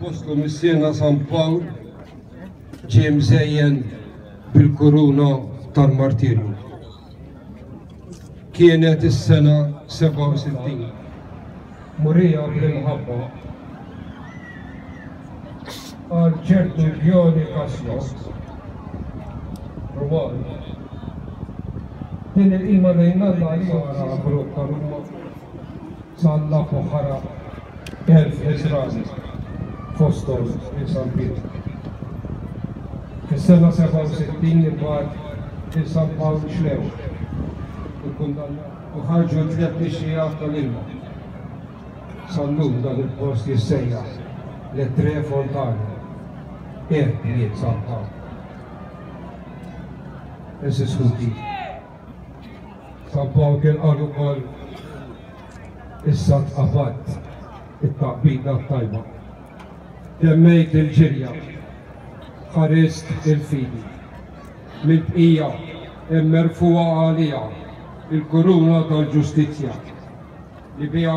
Postlu Missina San Pawl ġie mżejjen bil-kuruna tal-martirju. Kienet is-sena 67. Murija bl-imħabba għal ċertu Gjoni Kaslos, Rumal, din il-qima lejn Alla jisara grupp tal-umma San Lapo ħara elf Nisrani, fosthom minn San Pietru. Fis-sena 67 imbagħad lil San Pawl xlew, ikkundannawh, u ħarġu tliet mixjieħ tal-ilma. Sal-lum dan il-post jissejjaħ Le Tre Fontane, Erbiet San Pawl. Eżis ħuti. San Pawl kien qal ukoll issa tqafat it-taqbida tajba. Temmejt il-ġirja, ħarist il-fidi. Mill-bqija hemm merfuha għalija il-kuruna tal-ġustizzja li biha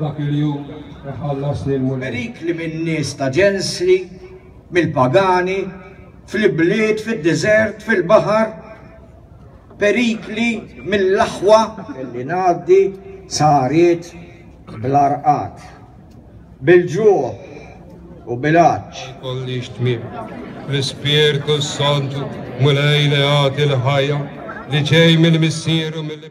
dak il-jum iħallas lil mulej. Merik li minn nies ta' ġensri, mill-pagani, fl-ibliet, fid-deżert, fil-baħar, perikli mill-aħwa li ngħaddi sahariet bl-għarqat, bil-ġuħ u bil-għatx. Għal kollox tmiem, l-Ispirtu s-Santu, Mulej li jagħti l-ħajja, li ġej mill-Missier u mill